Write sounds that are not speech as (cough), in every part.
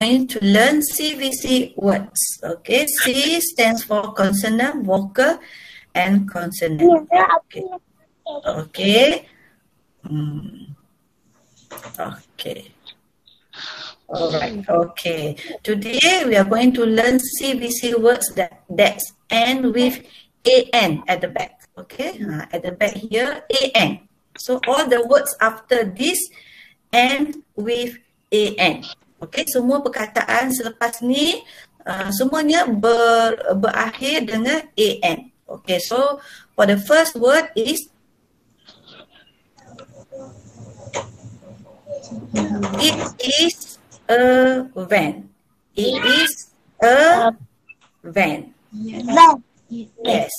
going to learn CVC words. Okay, C stands for consonant, vocal, and consonant. Okay. Okay. Hmm. Okay. All right. Okay. Today we are going to learn CVC words that that end with an at the back. Okay. Uh, at the back here, an. So all the words after this end with an. Okay. Semua perkataan selepas ni uh, semuanya ber, berakhir dengan an. Okay. So for the first word is It is a van. It is a van. Yes.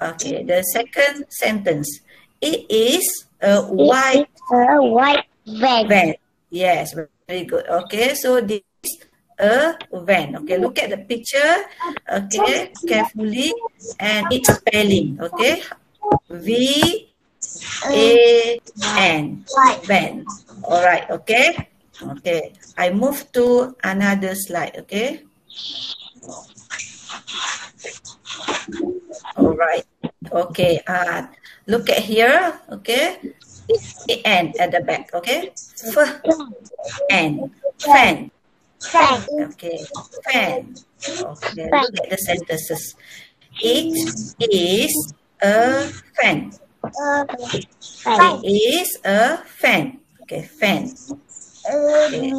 Okay. The second sentence. It is a white a white van. van. Yes. Very good. Okay. So this is a van. Okay. Look at the picture. Okay. Carefully. And its spelling. Okay. V A N. Van. All right. Okay. Okay, I move to another slide, okay? All right, okay, uh, look at here, okay? N at the back, okay? F, N, fan. Fan. Okay, fan. Okay, look at the sentences. It is a fan. It is a fan. Okay, fan. Okay.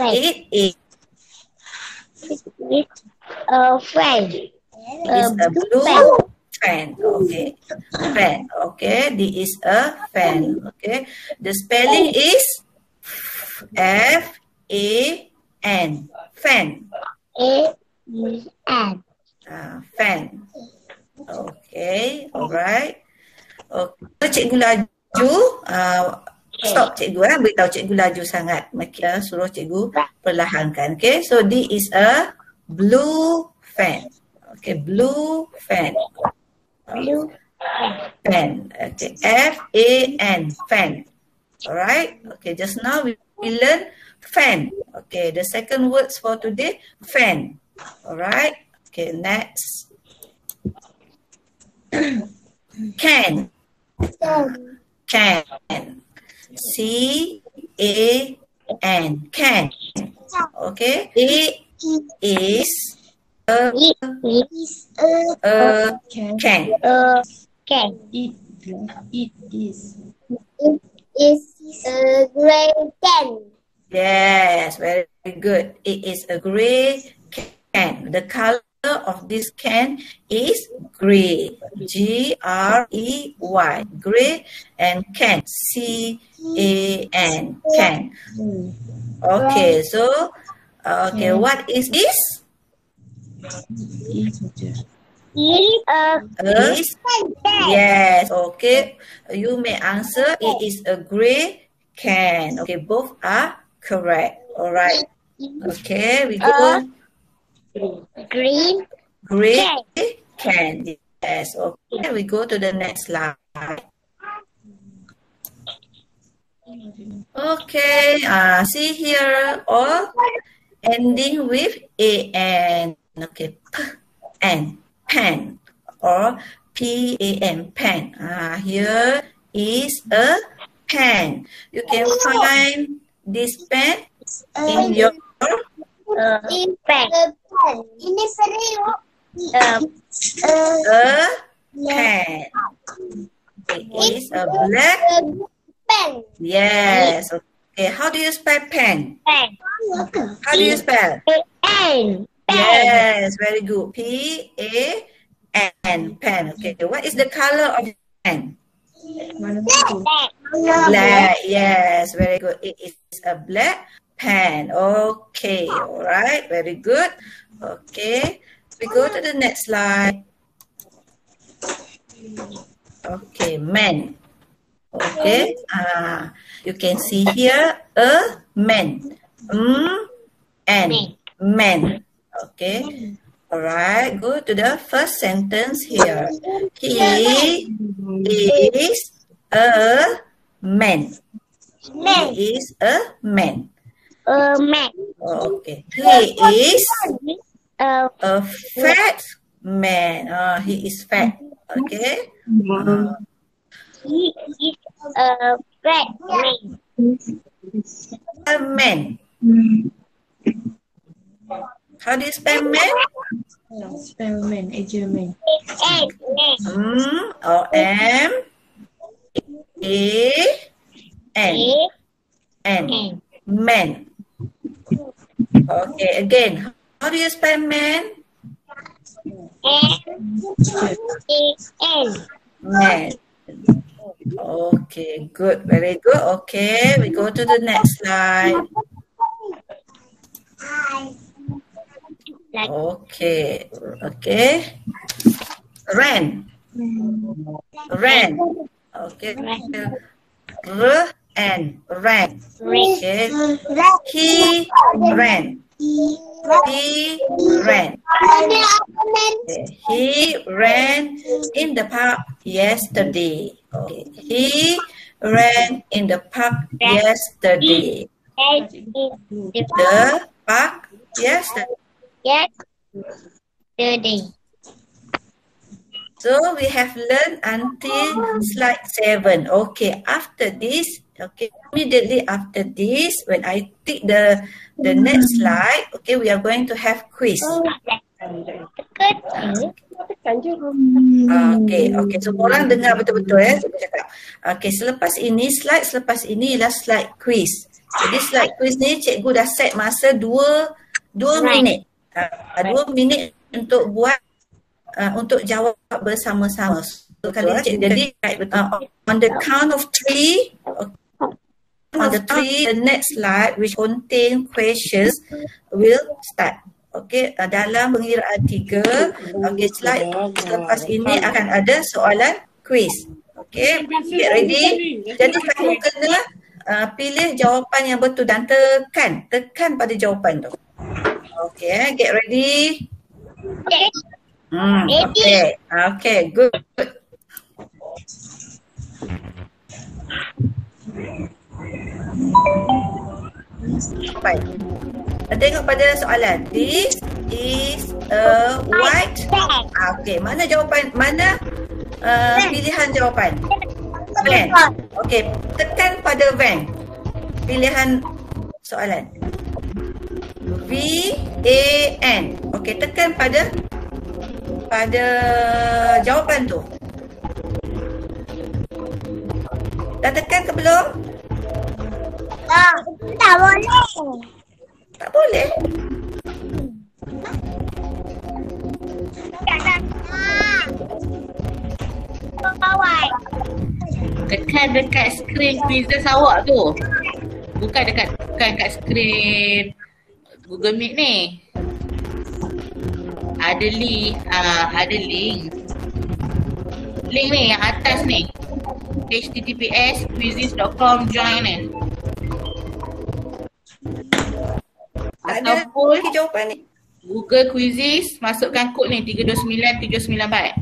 It is It's a fan. is a um, blue fan. Okay. Fan. Okay. This is a fan. Okay. The spelling is F A N. Fan. A N. Uh, fan. Okay. Alright. Okay. Cikgu laju. Uh, stop cikgu eh. Beritahu cikgu laju sangat. Maka suruh cikgu perlahankan. Okay. So this is a blue fan. Okay. Blue fan. Blue Fan. Okay. F A N. Fan. Alright. Okay. Just now we, we learn fan. Okay. The second words for today, fan. Alright. Okay. Next. (coughs) Can. Can. C A N. Can. Okay. It is a, It is a a Can can. a can. it it is It is a gray can. Yes, very good. It is a gray can. The color of this can is gray. G R E Y. Gray and can. C A N. Can. Mm. Okay, so uh, okay, what is this? Is a A can. Yes, okay. You may answer it is a gray can. Okay, both are correct. All right. Okay, we go Green gray can. can. Yes, okay. We go to the next slide. Okay, uh, see here all ending with an. Okay, p n pen or p a n pen. Uh, here is a pen. You can find this pen in your Uh, pen. Ini serius. Uh, a pen. It is a black. pen. Yes. Okay. How do you spell pen? Pen. How do you spell? Pen. Yes, very good. P A N pen. Okay. What is the color of the pen? Black. Yes, very good. It is a black pen. Okay. All right. Very good. Okay. We go to the next slide. Okay, man. Okay. Uh, you can see here a man. Mm, and man. Okay. All right. Go to the first sentence here. He is a man. Man. He is a man. a man. Okay. He is A a fat man. Uh, he is fat. Okay. Uh, he is a fat man. a man. How do you spell man? Experiment, German. A man. M hmm, O M A N N man. Okay. Again. How do you spell? M-A-N. Man. Okay, good, very good. Okay, we go to the next slide. Like Okay, okay. Ran, ran. Okay, r and ran. Okay, he ran. He ran. Okay. He ran in the park yesterday. Okay. He ran in the park yesterday. that is the The park yesterday. Yesterday. So we have learned until slide seven. Okay, after this, okay, immediately after this, when I tick the the next slide, okay, we are going to have quiz. Okay, okay. Semua orang dengar betul-betul ya saya cakap. Okay, selepas ini, slide selepas ini ialah slide quiz. Jadi slide quiz ni cikgu dah set masa dua dua Right. minit. Uh, dua minit untuk buat uh, untuk jawab bersama-sama. So, kali cik jadi uh, on the count of three, okay, on the three, the next slide which contain questions will start. Okay, uh, dalam pengiraan tiga, okay, slide selepas ini akan ada soalan quiz. Okay, get ready. Jadi kamu kena uh, pilih jawapan yang betul dan tekan, tekan pada jawapan tu. Okay, get ready. Okay. Hmm, okay, okay, good. Baik. Tengok pada soalan. This is a white. Ah, okay, mana jawapan? Mana uh, pilihan jawapan? Van. Okay, tekan pada van. Pilihan soalan. V A N. Okay, tekan pada pada jawapan tu. Dah tekan ke belum? Ah, tak boleh. Tak boleh. Tak tak. Ah. Tekan dekat skrin quizzes awak tu. Bukan dekat bukan kat skrin Google Meet ni. Ada link, uh, ada link. Link ni yang atas ni. https quizzes.com join ni. Ada Ataupun lagi jawapan ni. Google Quizzes masukkan kod ni 329394.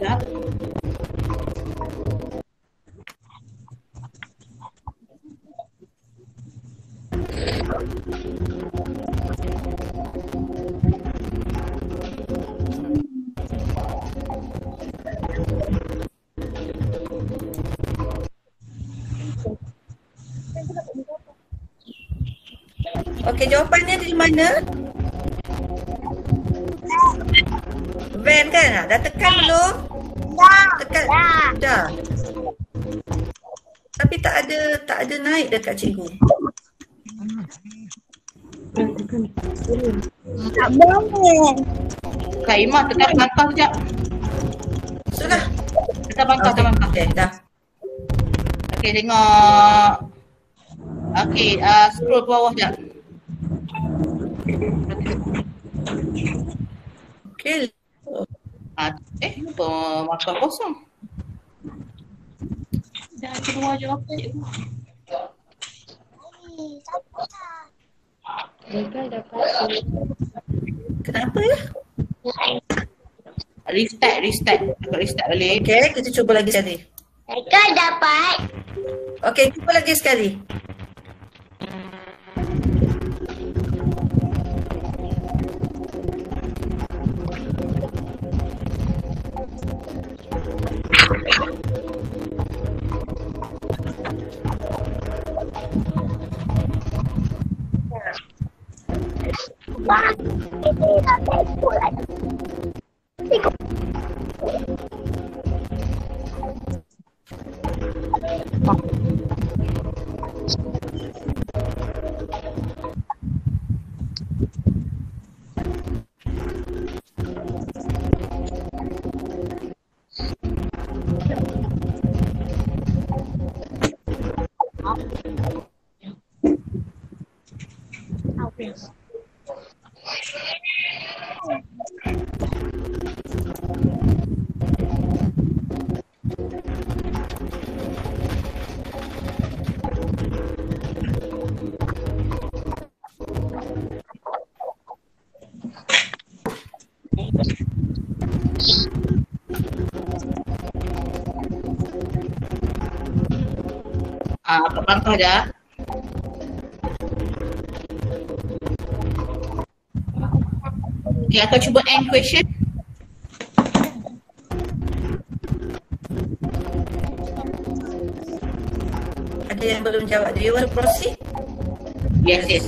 Dah. Okey, jawapannya di mana? Van kan? Ah, Dah tekan belum? Dah. Tekan. Dah. Dah. Tapi tak ada tak ada naik dekat cikgu. Tak boleh. Kak Imah tekan pangkal sekejap. Sudah. Tekan pangkal, tekan pangkal. Okey, dah. Okey, tengok. Okey, uh, scroll ke bawah sekejap. Okey. Ah, eh, apa markah kosong? Dah keluar jawapan cikgu. Gagal dapat Kenapa ya? Restart, restart. Aku restart balik. Okay, kita cuba lagi sekali. Mereka dapat Okay, cuba lagi sekali. Ah, Kak Bangkah dah. Okay, aku cuba end question. Ada yang belum jawab. Do you want to proceed? Yes, yes.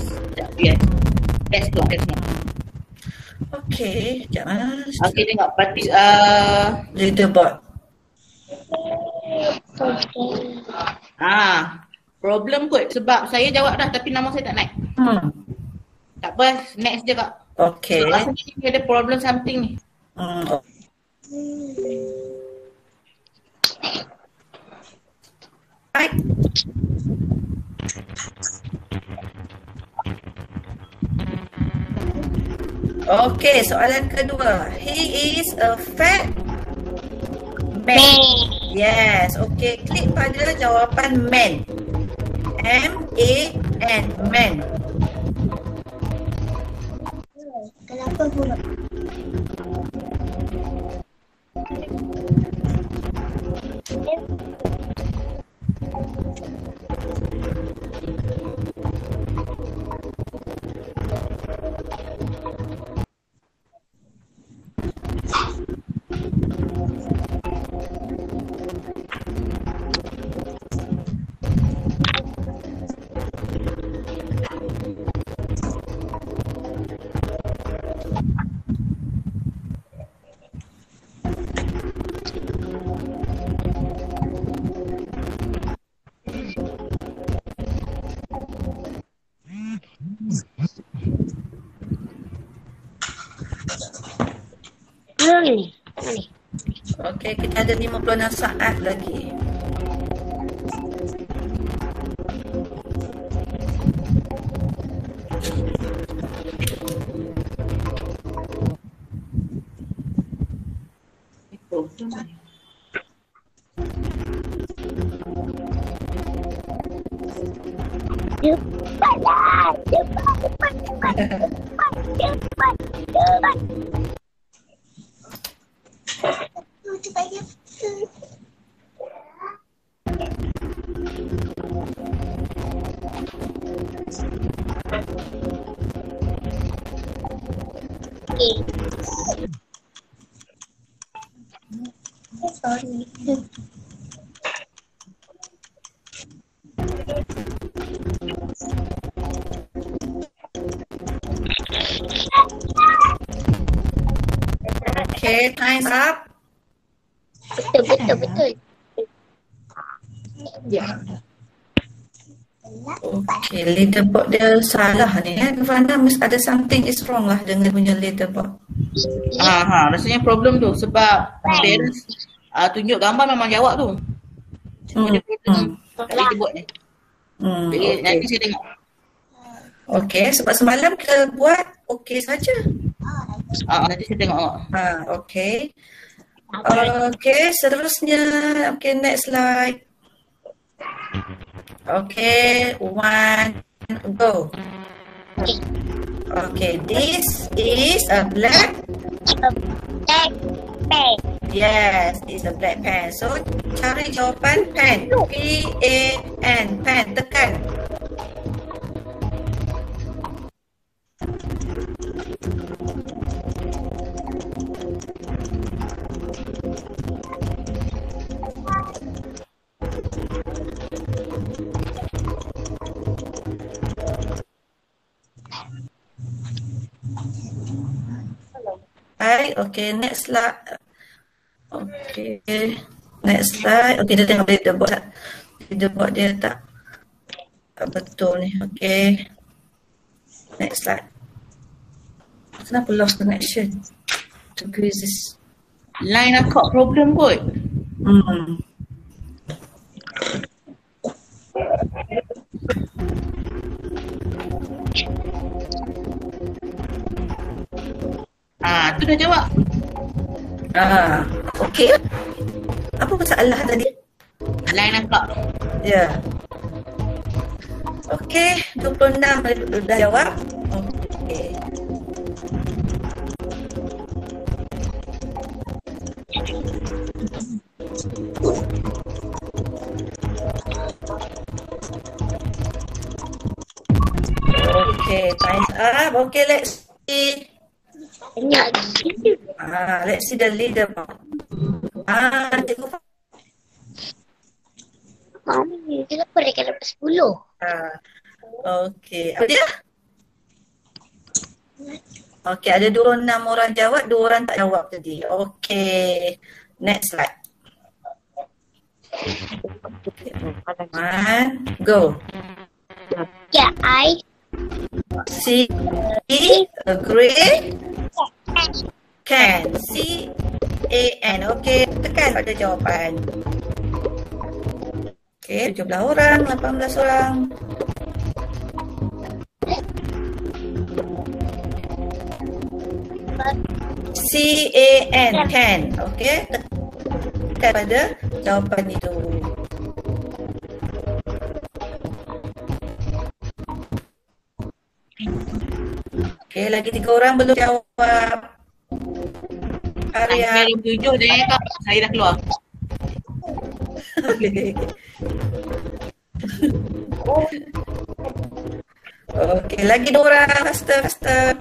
Yes. Let's go, let's go. Okay, sekejap ah. Okay, tengok. Parti, uh, Leaderboard. ah, problem kot sebab saya jawab dah tapi nama saya tak naik. Hmm. Tak apa, next je kak. Okay. So, rasanya ni ada problem something ni. Hmm. Right. Okay, soalan kedua. He is a fat man. Yes, okay. Klik pada jawapan man. M-A-N, man. Kenapa huruf? Belum ada 56 saat lagi. Okay. Leaderboard dia salah ni eh. Fana mesti ada something is wrong lah dengan punya leaderboard. Ah, ha, rasanya problem tu sebab parents uh, tunjuk gambar memang jawab tu. Cuma Hmm, dia buat ni. Hmm, Jadi okay. nanti saya tengok. okay, sebab semalam kita buat okay saja. Ah, nanti saya tengok. Ha, okay. Okay, seterusnya. Okay, next slide. Okay, one, go. Okay, this is a black Black pen. Yes, it's a black pen. So, cari jawapan pen. P-A-N. Pen. Tekan. Okay, next slide. Okay, next slide. Okay, dia tengok leaderboard. Leaderboard dia tak, tak betul ni. Okay, next slide. Kenapa lost connection to quizzes? Line akak problem kot. Hmm. Ah, tu dah jawab. Ah, okay. Apa masalah tadi? Line akak. Ya. Yeah. Okey, 26 dah jawab. Okey. Okay, time's up. Okay, let's. Banyak lagi. Ah, let's see the leaderboard. Ah, tengok. Mami, kenapa mereka dapat 10? Ah, okay. Apa dia? Okay, ada 26 orang jawab, dua orang tak jawab tadi. Okay. Next slide. One, go. Yeah, I C, agree, can. C, A, N. Okay, tekan pada jawapan. Okay, 17 orang, 18 orang. C, A, N, can. Okay, tekan pada jawapan itu. Okay, lagi tiga orang belum jawab. Arya. Saya tujuh je ya kak. Saya dah keluar. Boleh. Okey, lagi dua orang. Faster, faster.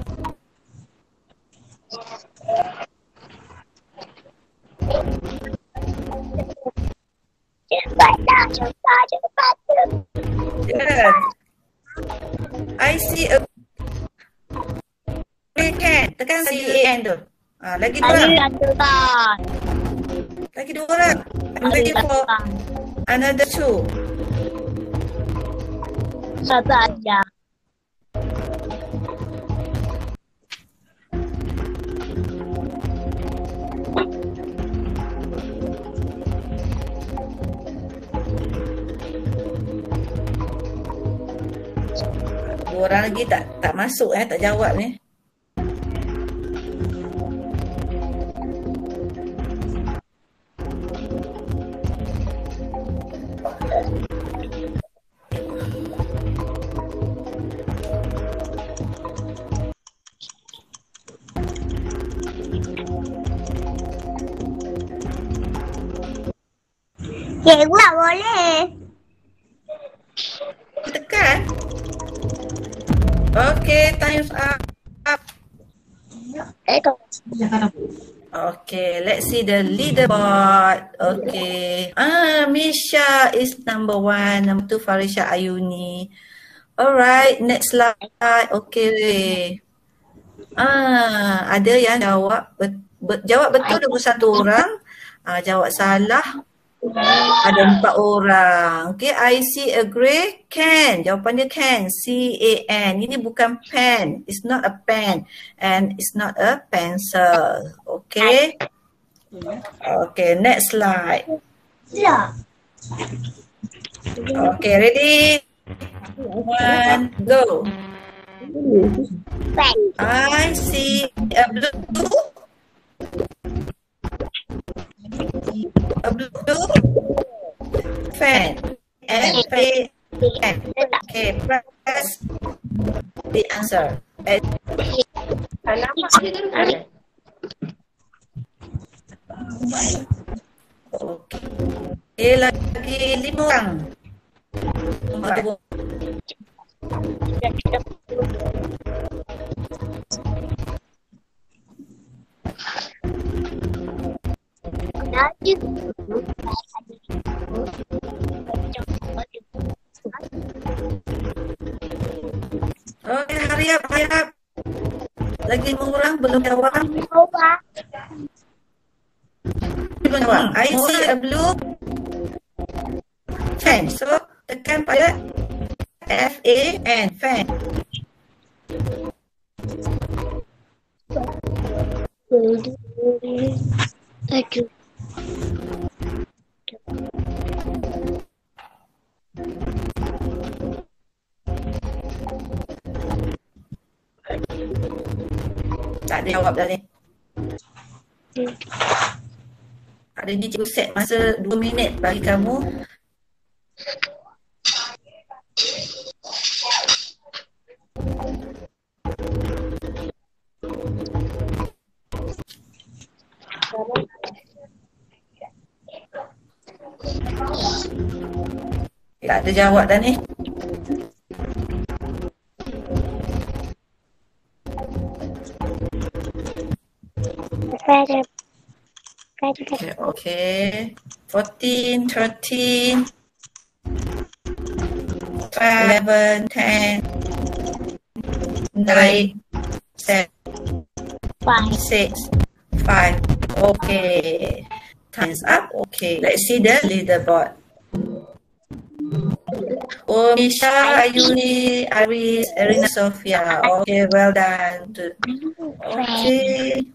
Tekan C A N tu. Ah, lagi dua orang. Ada. Lagi dua orang. I'm ready for another two. Sabar aja. Dua orang lagi tak tak masuk eh, tak jawab ni. Cikgu tak boleh. Tekan. Okay, time's up. up. Eh, kau. Okay, let's see the leaderboard. Okay. Ah, Misha is number one. Number two, Farisha Ayuni. Alright, next slide. Okay. Ah, ada yang jawab bet, bet, jawab betul 21 orang. Ah, jawab salah ada empat orang. Okay, I see agree. Can. Jawapan dia can. C-A-N. Ini bukan pen. It's not a pen. And it's not a pencil. Okay. Okay, next slide. Ya. Okay, ready? One, go. I see a blue. Blue fan. F A N. Okay, press the answer. Okay, lagi lima orang. Up, hurry up. Lagi orang belum jawab. Belum jawab. I see a blue fan. So, tekan pada F-A-N, fan. Lagi. Ada jawab dah ni. Ada ni cikgu set masa 2 minit bagi kamu. Tak ada jawab dah ni. Okay, okay. 14, 13, 11, 10, 9, 7, Five. 6, 5. Okay. Time's up. Okay. Let's see the leaderboard. Oh, Misha, Ayuni, Iris, Erina, Sofia. Okay, well done. Okay.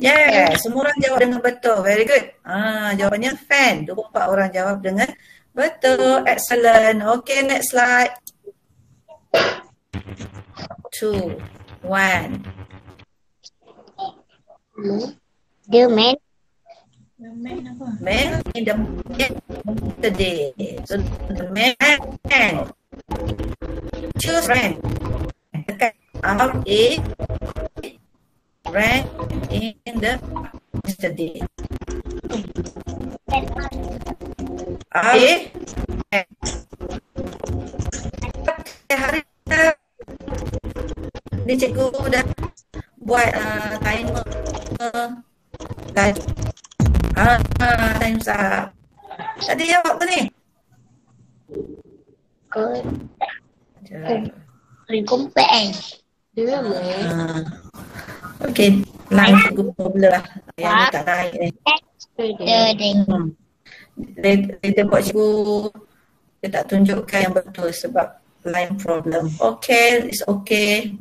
Yeah, semua orang jawab dengan betul. Very good. Ah, jawapannya fan. 24 orang jawab dengan betul. Excellent. Okay, next slide. Two, one. The man. Apa? Man in the yesterday. So the man choose ran. Okay. A ran in the yesterday. A Okay, hari ni cikgu dah buat uh, timer uh, Ah, ah, time's up. Tadi jawab apa ni? Good. Sekejap. Recompense. Ah. Okay, line cikgu problem lah. Yang ni tak naik ni. Yesterday. Hmm. Dia, dia buat cikgu dia tak tunjukkan yang betul sebab line problem. Okay, it's okay.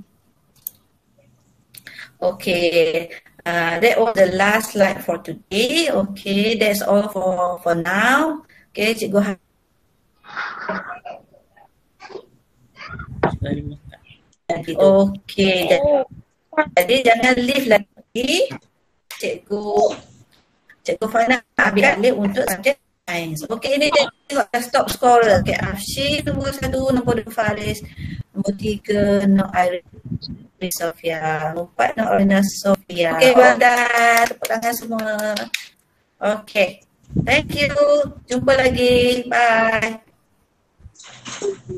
Okay. Uh, that was the last slide for today. Okay, that's all for for now. Okay, cikgu ha- Okay. Jadi jangan leave lagi. Cikgu Cikgu Fana ambil alih untuk subjek sains. Okey, ini dia tengok dah stop scorer. Okey, Afshin nombor satu, nombor dua Faris, nombor tiga Nok Iris Sofia, nombor empat Nok Orina Sofia. Okey, well done. Tepuk tangan semua. Okey. Thank you. Jumpa lagi. Bye.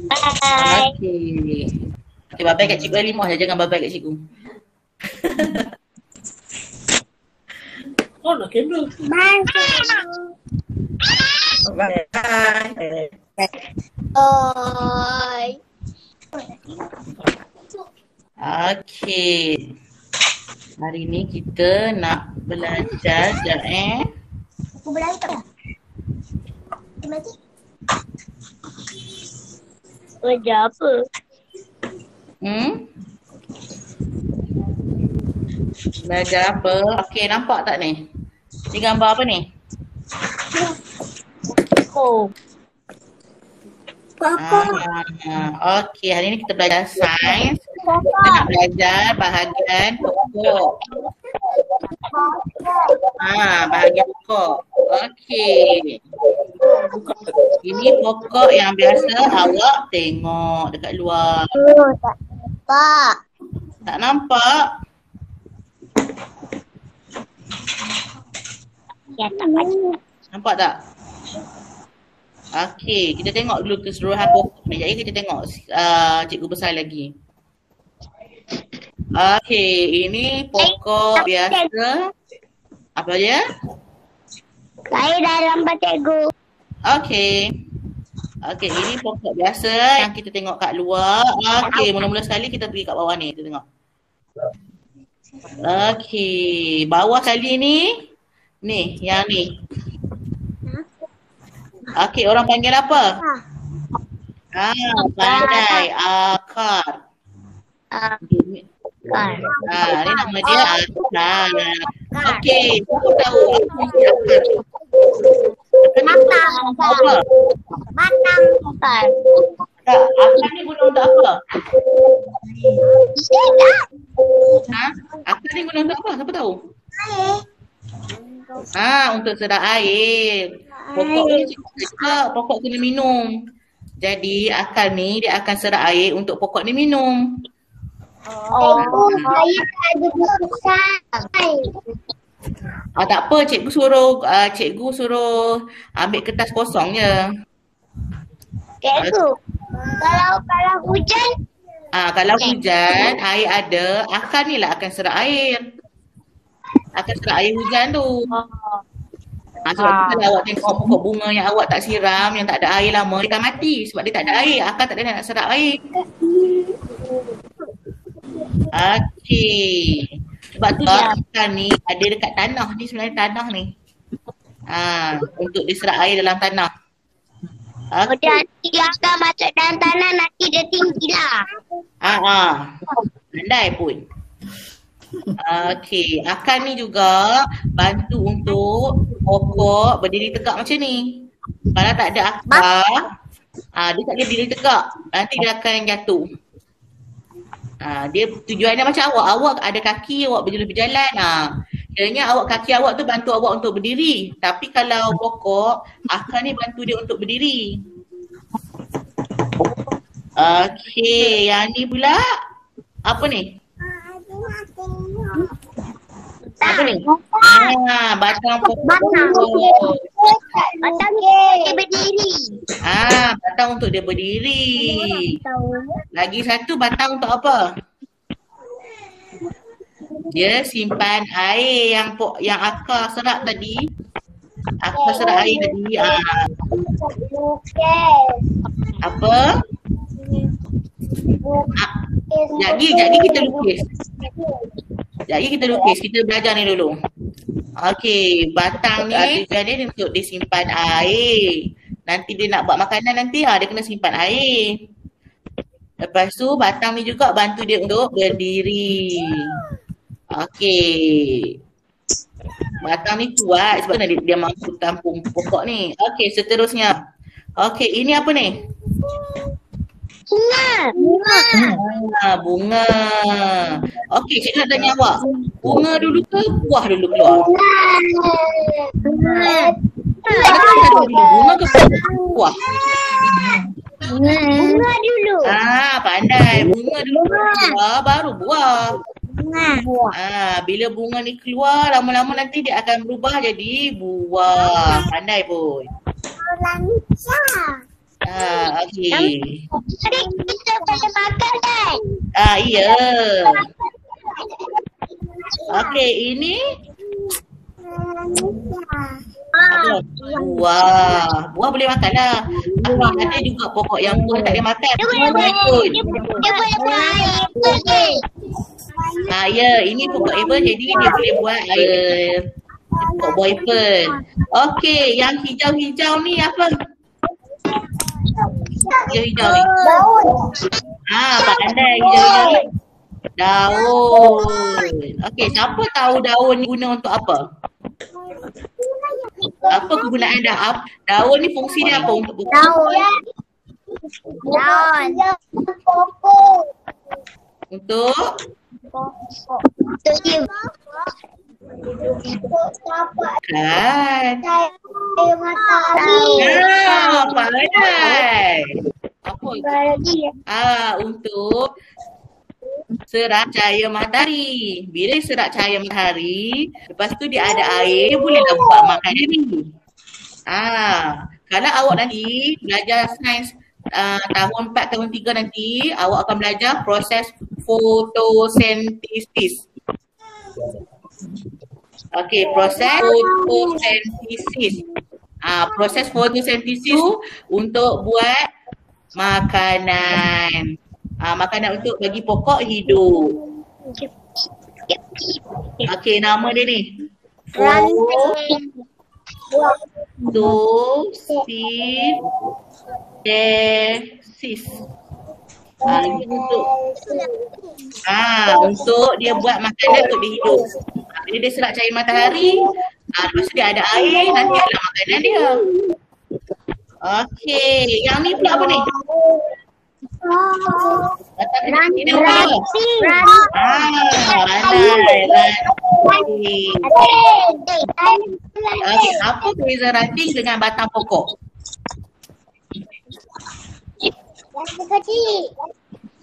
Bye. Okey. Okey, bye-bye kat cikgu Alimah je. Jangan bye-bye kat cikgu. Oh, nak kamera. Bye. Bye. Bye. Okey. Hari ni kita nak belajar sekejap eh. Aku berlari tak? Mati. Kerja apa? Hmm? Belajar apa? Okey, nampak tak ni? Ni gambar apa ni? Oh. Papa. Ah, Okey, hari ni kita belajar sains. Kita nak belajar bahagian pokok. Ah, bahagian pokok. Okey. Ini pokok yang biasa awak tengok dekat luar. Tak nampak. Tak nampak? Ya, tak baca. Nampak tak? Okey, kita tengok dulu keseluruhan pokok ni. Jadi kita tengok uh, cikgu besar lagi. Okey, ini pokok biasa. Apa dia? Saya dah lambat cikgu. Okey. Okey, ini pokok biasa yang kita tengok kat luar. Okey, mula-mula sekali kita pergi kat bawah ni. Kita tengok. Okey, bawah sekali ni. Ni, yang ni. Okey, orang panggil apa? Ah, pandai. Akar. Ah, ni nama dia Akar. Okey, aku tahu. Batang. Apa? Batang kan. Tak, Akar ni guna untuk apa? Tidak. Ha? Akar ni guna untuk apa? Siapa tahu? Ah, untuk sedar air. Pokok ni juga pokok kena minum. Jadi akar ni dia akan serap air untuk pokok ni minum. Oh, saya tak ada sai. Ah, tak apa, cikgu suruh uh, cikgu suruh ambil kertas kosong je. Cikgu, kalau kalau hujan, Ah, kalau hujan, air ada, akar ni lah akan serap air. Akan serap air hujan tu. Ah, sebab tu kalau awak tengok pokok bunga yang awak tak siram, yang tak ada air lama, dia akan mati sebab dia tak ada air. Akar tak ada nak serap air. Okey. Sebab tu dia akar ni ada dekat tanah ni sebenarnya tanah ni. Ah, untuk diserap air dalam tanah. Okey. Udah nanti dia akan masuk dalam tanah nanti dia tinggi lah. Ah, ah. Pandai pun. Okey, akar ni juga bantu untuk pokok berdiri tegak macam ni. Kalau tak ada akar, ah, dia tak boleh berdiri tegak. Nanti dia akan jatuh. Ah, dia tujuannya macam awak. Awak ada kaki, awak boleh berjalan. Ah. Kiranya awak kaki awak tu bantu awak untuk berdiri. Tapi kalau pokok, akar ni bantu dia untuk berdiri. Okey, yang ni pula apa ni? Apa ni? Ah, batang pokok. Batang. Batang dia berdiri. Ah, batang untuk dia berdiri. Lagi satu batang untuk apa? Dia simpan air yang pok yang akar serap tadi. Akar serap air tadi. Ah, Lukis. apa? Ah, jadi jadi kita lukis. Jadi kita lukis. Kita belajar ni dulu. Okey, batang ni tujuan dia untuk disimpan air. Nanti dia nak buat makanan nanti ha, dia kena simpan air. Lepas tu batang ni juga bantu dia untuk berdiri. Okey. Batang ni kuat sebab dia, dia mampu tampung pokok ni. Okey, seterusnya. Okey, ini apa ni? Bunga. Bunga. Ah, bunga. Okey, cikgu nak tanya awak. Bunga dulu ke buah dulu keluar? Bunga. Mana dulu? Bunga ke buah? Bunga dulu. Ah, pandai. Bunga dulu keluar baru buah. Bunga. Ah, bila bunga ni keluar lama-lama nanti dia akan berubah jadi buah. Pandai pun. Lancar. Ah, okey. Jadi kita boleh makan kan? Ah, iya. (laughs) Okey, ini Ah, buah. Buah boleh makan lah. Tapi ada juga pokok yang buah tak boleh makan. dia boleh Buah buat dia, boleh buat air. Ah, ya, ini pokok apple jadi dia boleh buat air. Pokok buah apple. Okey, yang hijau-hijau ni apa? Hijau-hijau ni. Daun. Ah, pandai hijau-hijau ni. Daun. Okey, siapa tahu daun ni guna untuk apa? Apa kegunaan daun? Daun ni fungsi dia apa untuk buka? Daun. Daun. Pokok. Untuk Untuk. Kan. Air matahari. Ah, pandai. Apa itu? Lagi. Ah, untuk serat cahaya matahari. Bila serat cahaya matahari, lepas tu dia ada air, boleh buat makanan ni. Ah, kalau awak nanti belajar sains uh, tahun 4, tahun 3 nanti, awak akan belajar proses fotosintesis. Okey, proses fotosintesis. Ah, proses fotosintesis tu untuk buat makanan. Ah, makanan untuk bagi pokok hidup. Okey, nama dia ni. Fotosintesis. Ah, ini untuk ah, untuk dia buat makanan untuk dia hidup. Bila dia serap cahaya matahari, ah, lepas tu dia ada air, nanti ada makanan dia. Okey, yang ni pula apa ni? Datang dia ni apa? Ah, ranting, ranting. Okey, apa beza ranting dengan batang pokok?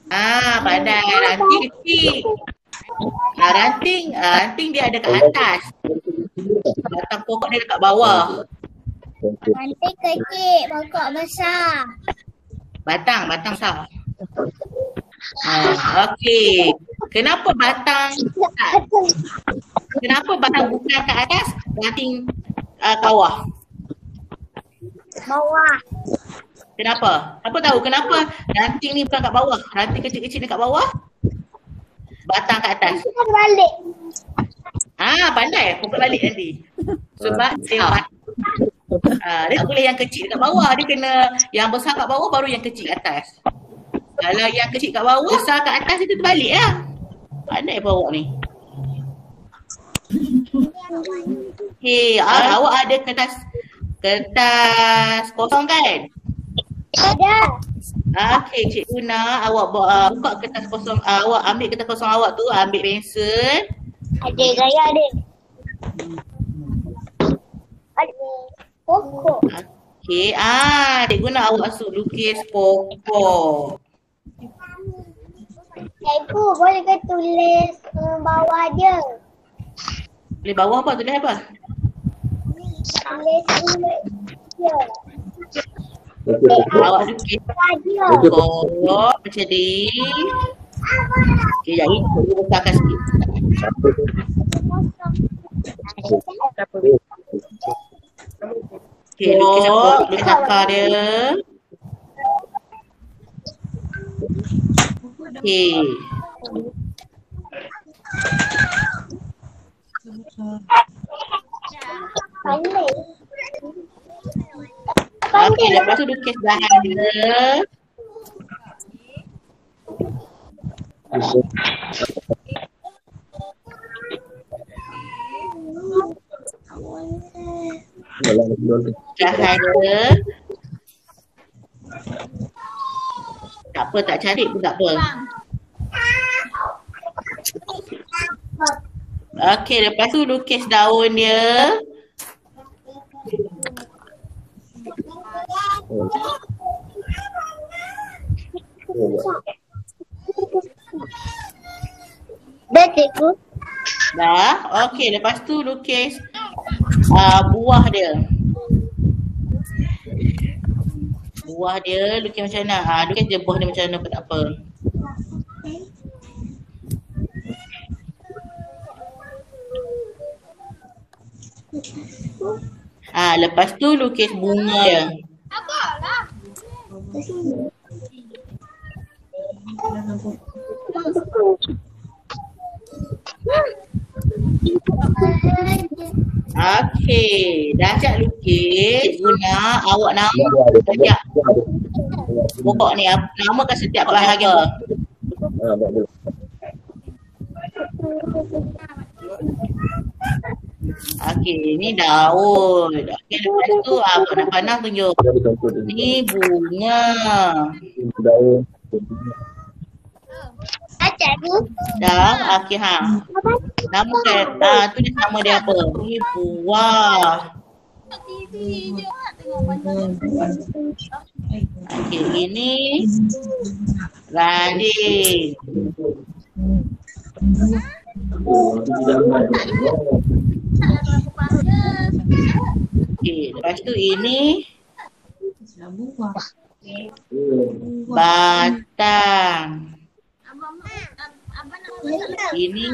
Ah, pandai ranting kecil. Ah, ranting, ah, ranting dia ada kat atas. Batang pokok dia dekat bawah. Ranting kecil, pokok besar. Batang, batang besar. Ah, okey. Kenapa batang Kenapa batang bukan kat atas, ranting uh, bawah? Bawah. Kenapa? Apa tahu kenapa ranting ni bukan kat bawah? Ranting kecil-kecil ni kat bawah? Batang kat atas. Kita balik. Ah, pandai pukul balik nanti. Sebab dia ah. Ah, dia tak boleh yang kecil kat bawah. Dia kena yang besar kat bawah baru yang kecil kat atas. Kalau yang kecil kat bawah, besar kat atas itu terbalik lah. Pandai apa awak ni? Hei, awak ada kertas kertas kosong kan? Ada. Okey, Cik Una, awak uh, buka kertas kosong, uh, awak ambil kertas kosong awak tu, ambil pensel. Ada gaya ada. Ada. Pokok. Okey, ah, Cik Guna awak suruh lukis pokok. Cikgu boleh ke tulis uh, bawah dia? Boleh bawah apa? Tulis apa? Tulis tulis dia. Awak lukis Bawah dia. pokok macam ni. Okey, jadi kita besarkan sikit. Okey, lukis apa? Lukis akar dia. Okey. Pandai. Okey, lepas tu lukis bahan dia. Bahan dia. Tak apa, tak cantik pun tak apa. Okey, lepas tu lukis daun dia. Dah cikgu. Dah. Okey, lepas tu lukis uh, buah dia. Buah dia lukis macam mana? Ha, lukis je buah dia macam mana pun tak apa. Ah, lepas tu lukis bunga dia. Okey, dah siap lukis. Guna awak nama setiap pokok ni. Namakan setiap bahagian. Okey, ni daun. Okey, lepas tu apa nak pandang tunjuk. Ni bunga. Dah cikgu. Dah, okey ha. Nama kan, ah, tu dia nama dia apa? Ni buah. Okey, ini ranting. Okey, lepas tu ini batang. Ini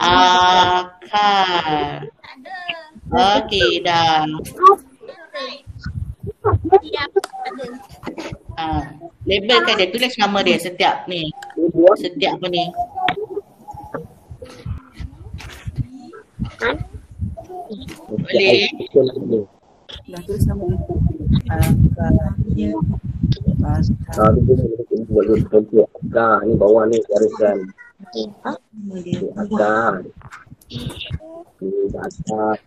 akar. Okey, dah. Ha, labelkan dia, tulis nama dia setiap ni. Setiap apa ni. Boleh. Dah tulis nama Akar dia Batang Ah, tu boleh kita buat dulu contoh. Akar ni bawah ni gariskan. dia Akar. Ini atas.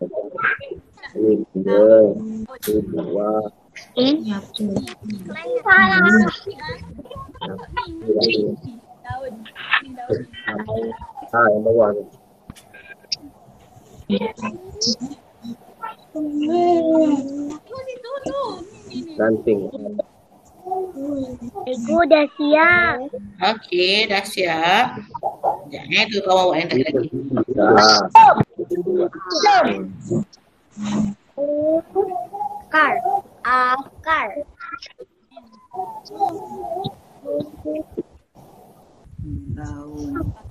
Ini dia. Ini bawah. Ini. Ah, yang bawah tu. Ranting. Ego dah siap. Okey, dah siap. Sekejap eh, tu kawan buat yang tak lagi. Ah. Akar. Akar. Daun Ini dua.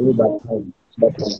Ini batang. Batang.